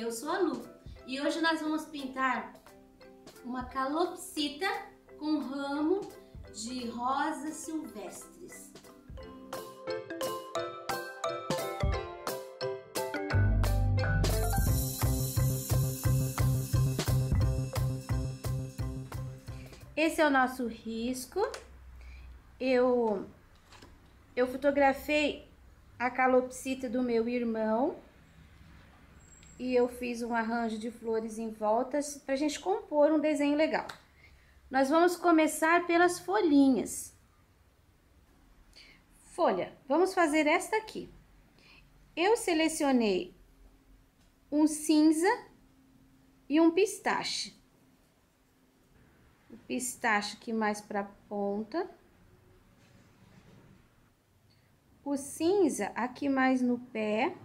Eu sou a Lu e hoje nós vamos pintar uma calopsita com ramo de rosas silvestres. Esse é o nosso risco. Eu, eu fotografei a calopsita do meu irmão e eu fiz um arranjo de flores em voltas para a gente compor um desenho legal. Nós vamos começar pelas folhinhas. Folha, vamos fazer esta aqui. Eu selecionei um cinza e um pistache. O pistache aqui mais para ponta. O cinza aqui mais no pé.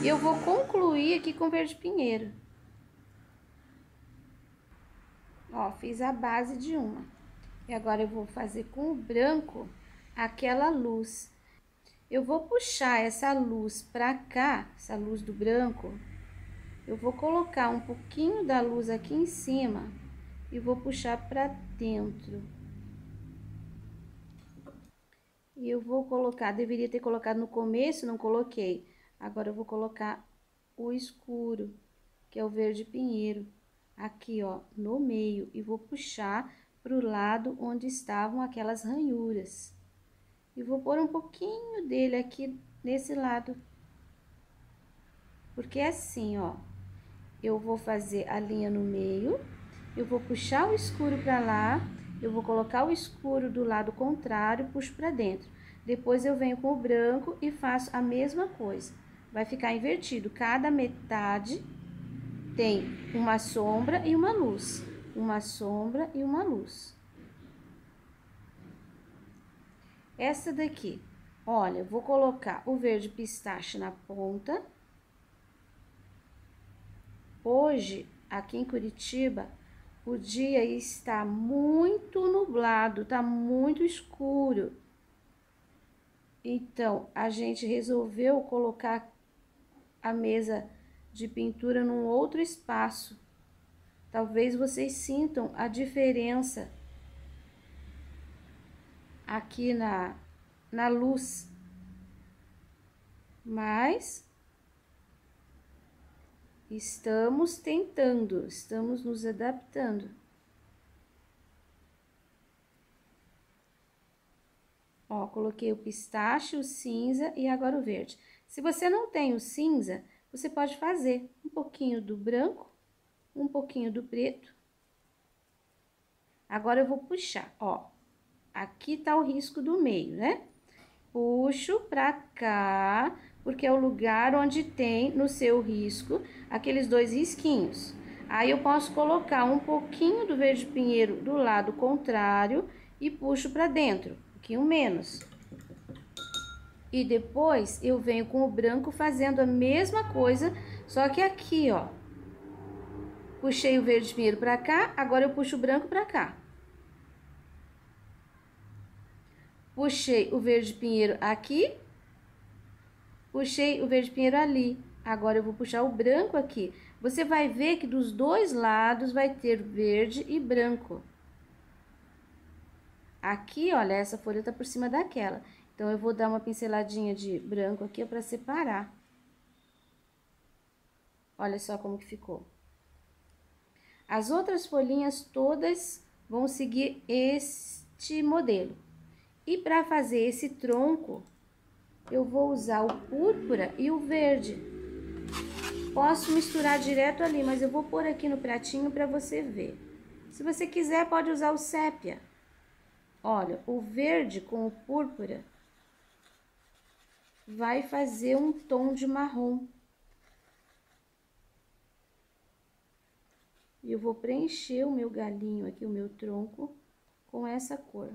E eu vou concluir aqui com verde pinheiro. Ó, fiz a base de uma. E agora eu vou fazer com o branco aquela luz. Eu vou puxar essa luz pra cá, essa luz do branco. Eu vou colocar um pouquinho da luz aqui em cima e vou puxar pra dentro. E eu vou colocar, deveria ter colocado no começo, não coloquei Agora eu vou colocar o escuro, que é o verde pinheiro, aqui, ó, no meio, e vou puxar pro lado onde estavam aquelas ranhuras. E vou pôr um pouquinho dele aqui nesse lado. Porque é assim, ó, eu vou fazer a linha no meio, eu vou puxar o escuro para lá, eu vou colocar o escuro do lado contrário, puxo para dentro. Depois eu venho com o branco e faço a mesma coisa vai ficar invertido. Cada metade tem uma sombra e uma luz. Uma sombra e uma luz. Essa daqui, olha, vou colocar o verde pistache na ponta. Hoje, aqui em Curitiba, o dia está muito nublado, tá muito escuro. Então, a gente resolveu colocar a mesa de pintura num outro espaço. Talvez vocês sintam a diferença aqui na, na luz. Mas estamos tentando, estamos nos adaptando. Ó, coloquei o pistache, o cinza e agora o verde. Se você não tem o cinza, você pode fazer um pouquinho do branco, um pouquinho do preto. Agora eu vou puxar, ó. Aqui tá o risco do meio, né? Puxo pra cá, porque é o lugar onde tem no seu risco aqueles dois risquinhos. Aí eu posso colocar um pouquinho do verde pinheiro do lado contrário e puxo pra dentro pouquinho menos. E depois eu venho com o branco fazendo a mesma coisa, só que aqui, ó. Puxei o verde pinheiro pra cá, agora eu puxo o branco pra cá. Puxei o verde pinheiro aqui, puxei o verde pinheiro ali. Agora eu vou puxar o branco aqui. Você vai ver que dos dois lados vai ter verde e branco. Aqui, olha, essa folha tá por cima daquela. Então, eu vou dar uma pinceladinha de branco aqui para separar. Olha só como que ficou. As outras folhinhas todas vão seguir este modelo. E para fazer esse tronco, eu vou usar o púrpura e o verde. Posso misturar direto ali, mas eu vou pôr aqui no pratinho para você ver. Se você quiser, pode usar o sépia. Olha, o verde com o púrpura vai fazer um tom de marrom. E eu vou preencher o meu galinho aqui, o meu tronco, com essa cor.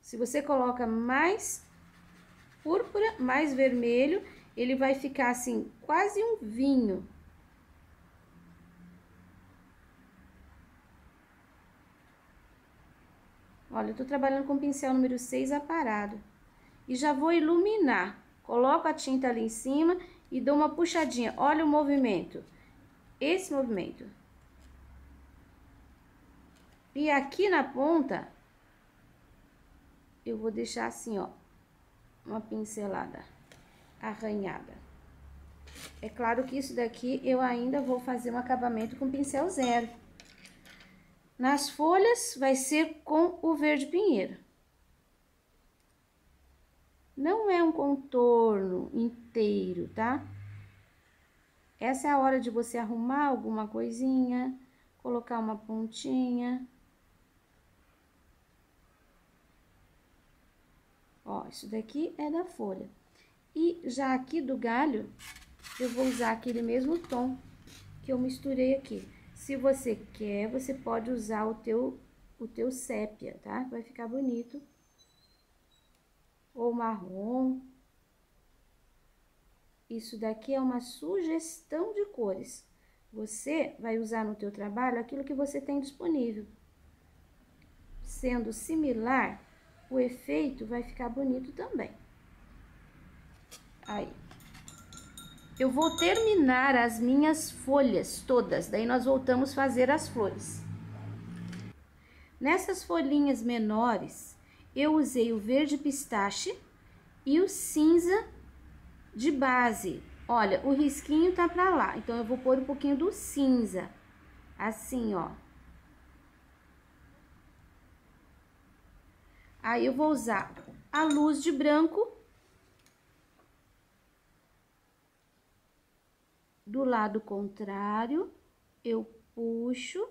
Se você coloca mais púrpura, mais vermelho, ele vai ficar assim, quase um vinho. Olha, eu tô trabalhando com pincel número 6 aparado. e já vou iluminar. Coloco a tinta ali em cima e dou uma puxadinha. Olha o movimento. Esse movimento. E aqui na ponta, eu vou deixar assim, ó, uma pincelada arranhada. É claro que isso daqui eu ainda vou fazer um acabamento com pincel zero. Nas folhas vai ser com o verde pinheiro. Não é um contorno inteiro, tá? Essa é a hora de você arrumar alguma coisinha, colocar uma pontinha. Ó, isso daqui é da folha. E já aqui do galho, eu vou usar aquele mesmo tom que eu misturei aqui. Se você quer, você pode usar o teu, o teu sépia, tá? Vai ficar bonito. Ou marrom. Isso daqui é uma sugestão de cores. Você vai usar no teu trabalho aquilo que você tem disponível. Sendo similar, o efeito vai ficar bonito também. Aí. Eu vou terminar as minhas folhas todas, daí nós voltamos fazer as flores. Nessas folhinhas menores, eu usei o verde pistache e o cinza de base. Olha, o risquinho tá pra lá, então eu vou pôr um pouquinho do cinza, assim, ó. Aí eu vou usar a luz de branco do lado contrário, eu puxo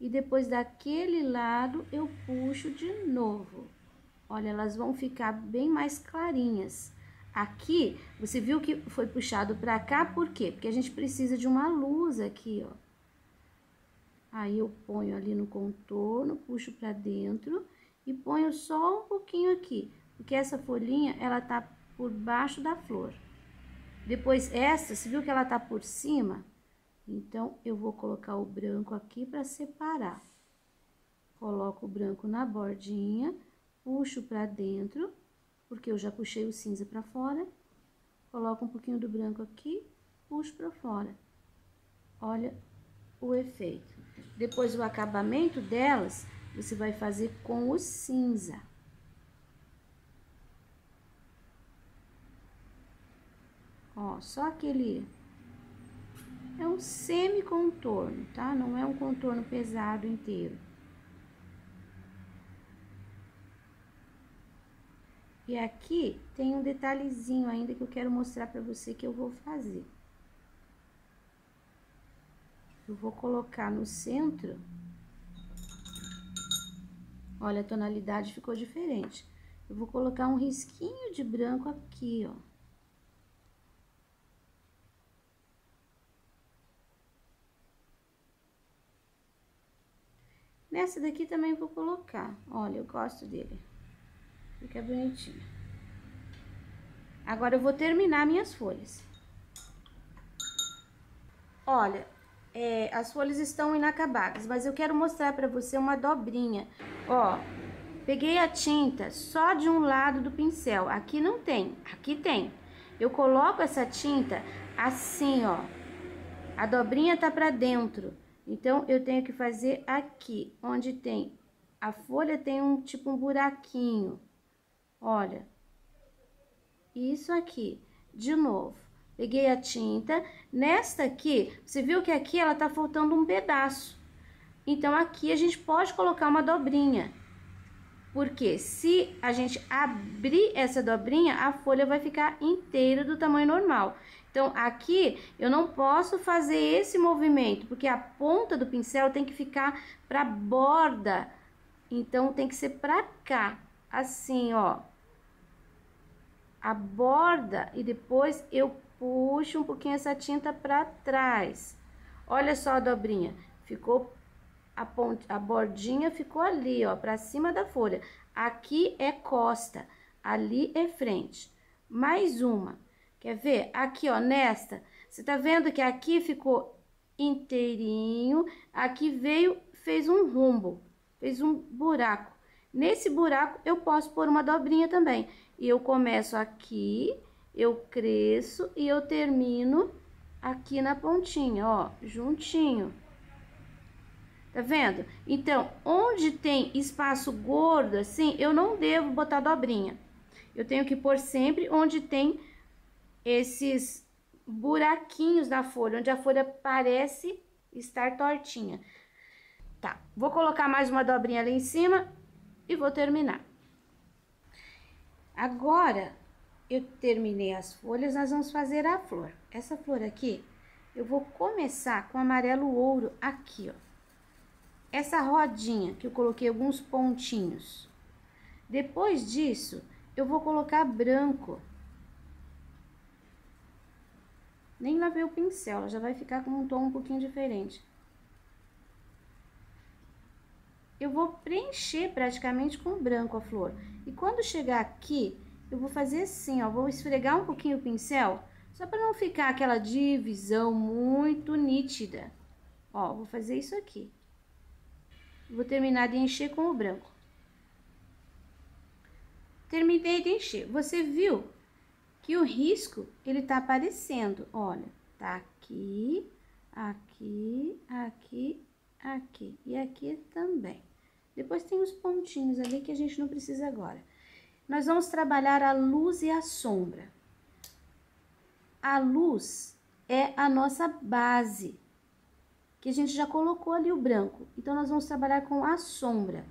e depois daquele lado eu puxo de novo. Olha, elas vão ficar bem mais clarinhas. Aqui, você viu que foi puxado pra cá, por quê? Porque a gente precisa de uma luz aqui, ó. Aí, eu ponho ali no contorno, puxo pra dentro e ponho só um pouquinho aqui. Porque essa folhinha, ela tá por baixo da flor. Depois, essa, você viu que ela tá por cima? Então, eu vou colocar o branco aqui para separar. Coloco o branco na bordinha, puxo para dentro, porque eu já puxei o cinza para fora. Coloco um pouquinho do branco aqui, puxo para fora. Olha o efeito. Depois, o acabamento delas, você vai fazer com o cinza. Ó, só aquele... É um semi-contorno, tá? Não é um contorno pesado inteiro. E aqui tem um detalhezinho ainda que eu quero mostrar pra você que eu vou fazer. Eu vou colocar no centro. Olha, a tonalidade ficou diferente. Eu vou colocar um risquinho de branco aqui, ó. Nessa daqui também vou colocar. Olha, eu gosto dele. Fica bonitinho. Agora, eu vou terminar minhas folhas. Olha, é, as folhas estão inacabadas, mas eu quero mostrar pra você uma dobrinha. Ó, peguei a tinta só de um lado do pincel. Aqui não tem, aqui tem. Eu coloco essa tinta assim, ó. A dobrinha tá pra dentro. Então, eu tenho que fazer aqui, onde tem a folha tem um tipo um buraquinho. Olha. Isso aqui. De novo. Peguei a tinta. Nesta aqui, você viu que aqui ela tá faltando um pedaço. Então, aqui a gente pode colocar uma dobrinha. Porque se a gente abrir essa dobrinha, a folha vai ficar inteira do tamanho normal. Então, aqui eu não posso fazer esse movimento, porque a ponta do pincel tem que ficar para borda. Então, tem que ser para cá, assim, ó. A borda e depois eu puxo um pouquinho essa tinta para trás. Olha só a dobrinha, ficou a ponta, a bordinha ficou ali, ó, para cima da folha. Aqui é costa, ali é frente. Mais uma. Quer ver? Aqui, ó, nesta, você tá vendo que aqui ficou inteirinho, aqui veio, fez um rumbo, fez um buraco. Nesse buraco, eu posso pôr uma dobrinha também. E eu começo aqui, eu cresço e eu termino aqui na pontinha, ó, juntinho. Tá vendo? Então, onde tem espaço gordo assim, eu não devo botar dobrinha. Eu tenho que pôr sempre onde tem esses buraquinhos da folha, onde a folha parece estar tortinha. Tá, vou colocar mais uma dobrinha ali em cima e vou terminar. Agora, eu terminei as folhas, nós vamos fazer a flor. Essa flor aqui, eu vou começar com amarelo ouro aqui, ó. Essa rodinha que eu coloquei alguns pontinhos. Depois disso, eu vou colocar branco. Nem lavei o pincel, ela já vai ficar com um tom um pouquinho diferente. Eu vou preencher praticamente com branco a flor. E quando chegar aqui, eu vou fazer assim, ó, vou esfregar um pouquinho o pincel, só para não ficar aquela divisão muito nítida. Ó, vou fazer isso aqui. Vou terminar de encher com o branco. Terminei de encher. Você viu que o risco, ele tá aparecendo, olha, tá aqui, aqui, aqui, aqui e aqui também. Depois tem os pontinhos ali que a gente não precisa agora. Nós vamos trabalhar a luz e a sombra. A luz é a nossa base, que a gente já colocou ali o branco. Então, nós vamos trabalhar com a sombra.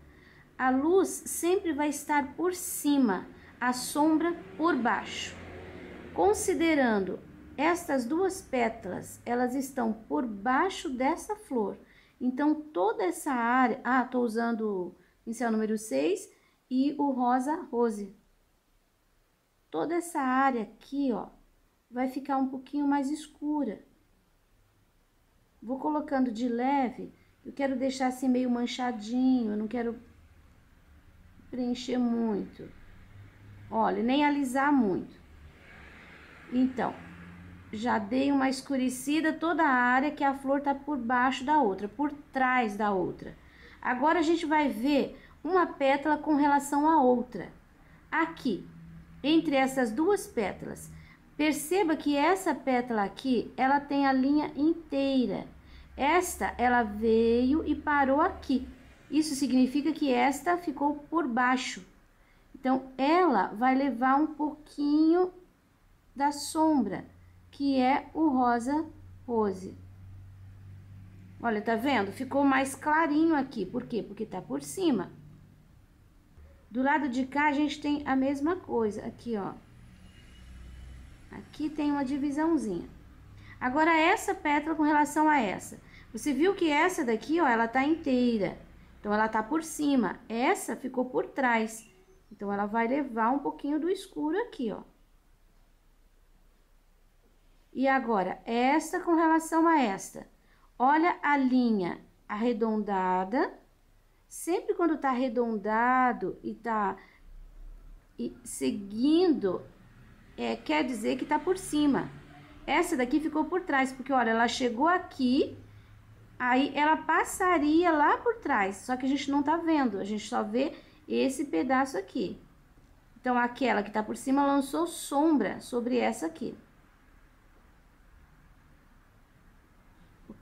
A luz sempre vai estar por cima, a sombra por baixo. Considerando estas duas pétalas, elas estão por baixo dessa flor. Então, toda essa área... Ah, tô usando pincel número 6 e o rosa rose. Toda essa área aqui, ó, vai ficar um pouquinho mais escura. Vou colocando de leve, eu quero deixar assim meio manchadinho, eu não quero preencher muito. Olha, nem alisar muito. Então, já dei uma escurecida toda a área que a flor tá por baixo da outra, por trás da outra. Agora a gente vai ver uma pétala com relação à outra. Aqui, entre essas duas pétalas, perceba que essa pétala aqui, ela tem a linha inteira. Esta, ela veio e parou aqui. Isso significa que esta ficou por baixo. Então, ela vai levar um pouquinho da sombra que é o rosa rose. Olha, tá vendo? Ficou mais clarinho aqui. Por quê? Porque tá por cima. Do lado de cá, a gente tem a mesma coisa. Aqui, ó. Aqui tem uma divisãozinha. Agora, essa pétala com relação a essa. Você viu que essa daqui, ó, ela tá inteira. Então, ela tá por cima. Essa ficou por trás. Então, ela vai levar um pouquinho do escuro aqui, ó. E agora, esta com relação a esta. Olha a linha arredondada. Sempre quando tá arredondado e tá e seguindo, é, quer dizer que tá por cima. Essa daqui ficou por trás, porque olha, ela chegou aqui, aí ela passaria lá por trás, só que a gente não tá vendo, a gente só vê esse pedaço aqui. Então, aquela que tá por cima lançou sombra sobre essa aqui.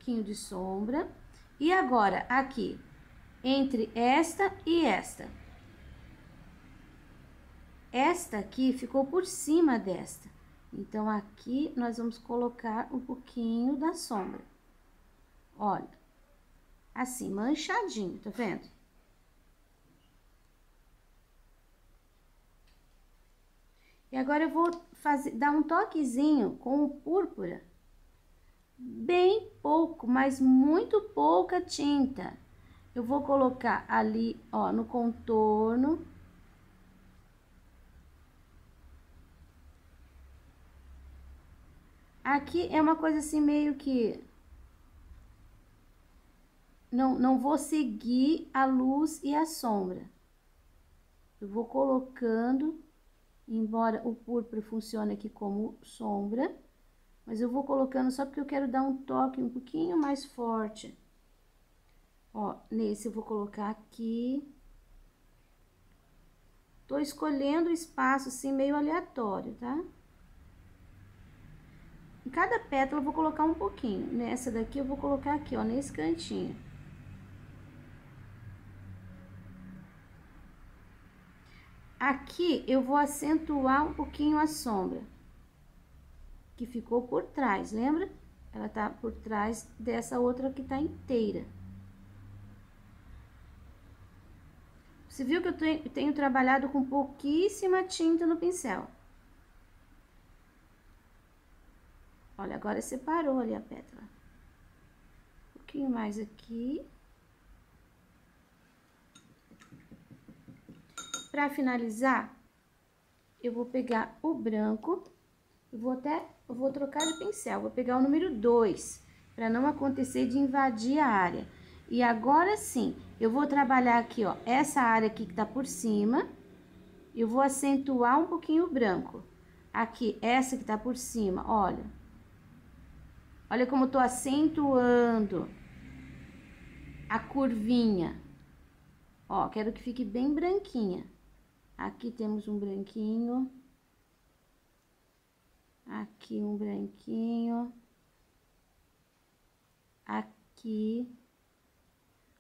pouquinho de sombra. E agora, aqui, entre esta e esta. Esta aqui ficou por cima desta. Então, aqui nós vamos colocar um pouquinho da sombra. Olha, assim, manchadinho, tá vendo? E agora eu vou fazer, dar um toquezinho com o púrpura bem pouco, mas muito pouca tinta. Eu vou colocar ali, ó, no contorno. Aqui é uma coisa assim meio que... Não, não vou seguir a luz e a sombra. Eu vou colocando, embora o púrpura funcione aqui como sombra, mas eu vou colocando só porque eu quero dar um toque um pouquinho mais forte. Ó, nesse eu vou colocar aqui. tô escolhendo o espaço assim meio aleatório, tá? Em cada pétala eu vou colocar um pouquinho. Nessa daqui eu vou colocar aqui, ó, nesse cantinho. Aqui eu vou acentuar um pouquinho a sombra. Que ficou por trás, lembra? Ela tá por trás dessa outra que tá inteira. Você viu que eu tenho, tenho trabalhado com pouquíssima tinta no pincel. Olha, agora separou ali a pétala. Um pouquinho mais aqui. Para finalizar, eu vou pegar o branco, eu vou até, eu vou trocar de pincel, vou pegar o número 2, para não acontecer de invadir a área. E agora sim, eu vou trabalhar aqui, ó, essa área aqui que tá por cima, eu vou acentuar um pouquinho o branco. Aqui, essa que tá por cima, olha. Olha como eu tô acentuando a curvinha. Ó, quero que fique bem branquinha. Aqui temos um branquinho. Aqui um branquinho. Aqui.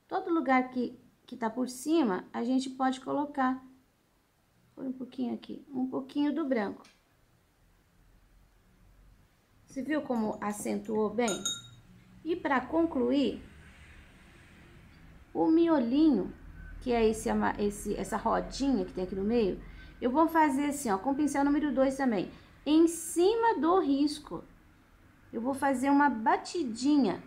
Todo lugar que, que tá por cima, a gente pode colocar, por um pouquinho aqui, um pouquinho do branco. Você viu como acentuou bem? E para concluir, o miolinho, que é esse, esse, essa rodinha que tem aqui no meio, eu vou fazer assim, ó, com o pincel número 2 também, em cima do risco. Eu vou fazer uma batidinha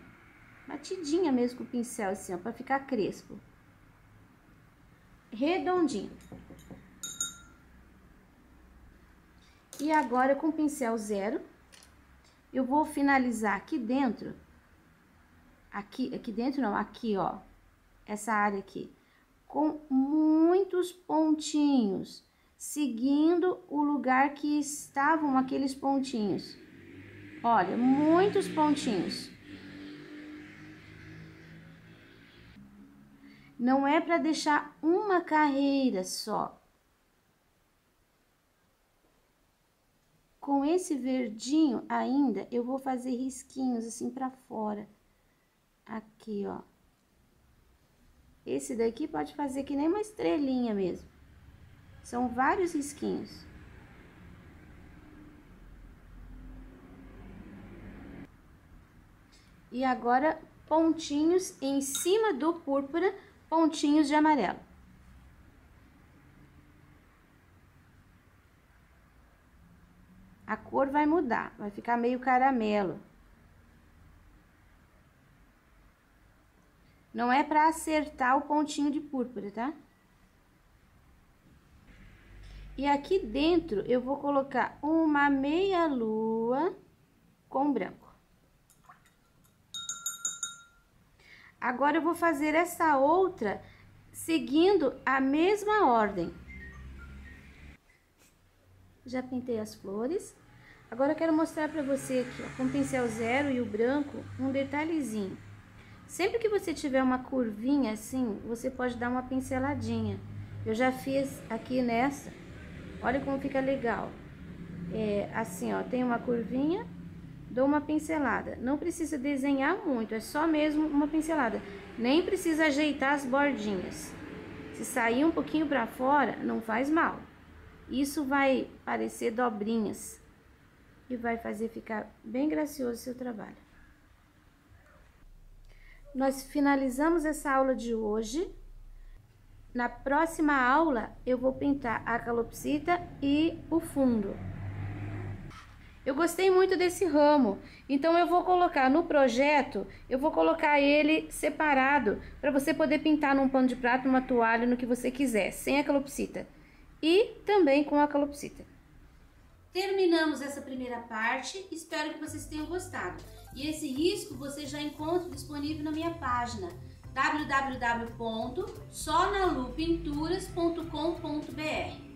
Batidinha mesmo com o pincel, assim, ó, pra ficar crespo. Redondinho. E agora, com o pincel zero, eu vou finalizar aqui dentro, aqui, aqui dentro não, aqui, ó, essa área aqui, com muitos pontinhos, seguindo o lugar que estavam aqueles pontinhos. Olha, muitos pontinhos. Não é para deixar uma carreira só. Com esse verdinho ainda, eu vou fazer risquinhos assim para fora. Aqui, ó. Esse daqui pode fazer que nem uma estrelinha mesmo. São vários risquinhos. E agora, pontinhos em cima do púrpura pontinhos de amarelo. A cor vai mudar, vai ficar meio caramelo. Não é para acertar o pontinho de púrpura, tá? E aqui dentro eu vou colocar uma meia lua com branco. Agora eu vou fazer essa outra seguindo a mesma ordem. Já pintei as flores. Agora eu quero mostrar para você aqui, ó, com o pincel zero e o branco, um detalhezinho. Sempre que você tiver uma curvinha assim, você pode dar uma pinceladinha. Eu já fiz aqui nessa. Olha como fica legal. É, assim, ó, tem uma curvinha, dou uma pincelada. Não precisa desenhar muito, é só mesmo uma pincelada. Nem precisa ajeitar as bordinhas. Se sair um pouquinho para fora, não faz mal. Isso vai parecer dobrinhas e vai fazer ficar bem gracioso o seu trabalho. Nós finalizamos essa aula de hoje. Na próxima aula, eu vou pintar a calopsita e o fundo. Eu gostei muito desse ramo, então eu vou colocar no projeto, eu vou colocar ele separado para você poder pintar num pano de prato, numa toalha, no que você quiser, sem a calopsita. E também com a calopsita. Terminamos essa primeira parte, espero que vocês tenham gostado. E esse risco você já encontra disponível na minha página www.sonalupinturas.com.br